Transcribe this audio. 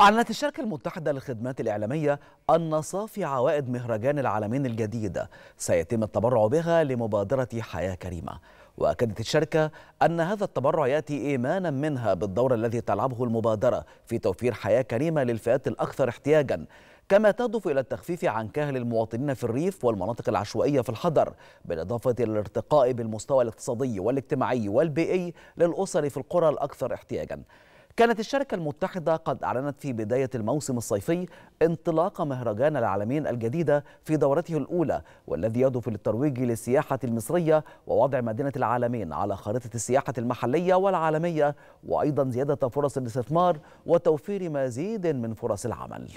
أعلنت الشركة المتحدة للخدمات الإعلامية أن صافي عوائد مهرجان العالمين الجديد سيتم التبرع بها لمبادرة حياة كريمة. وأكدت الشركة أن هذا التبرع يأتي إيمانا منها بالدور الذي تلعبه المبادرة في توفير حياة كريمة للفئات الأكثر احتياجا كما تهدف إلى التخفيف عن كاهل المواطنين في الريف والمناطق العشوائية في الحضر بالإضافة إلى الارتقاء بالمستوى الاقتصادي والاجتماعي والبيئي للأسر في القرى الأكثر احتياجا. كانت الشركة المتحدة قد أعلنت في بداية الموسم الصيفي انطلاق مهرجان العالمين الجديدة في دورته الأولى والذي يهدف للترويج للسياحة المصرية ووضع مدينة العالمين على خارطة السياحة المحلية والعالمية وأيضا زيادة فرص الاستثمار وتوفير مزيد من فرص العمل.